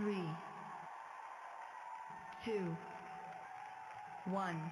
three, two, one.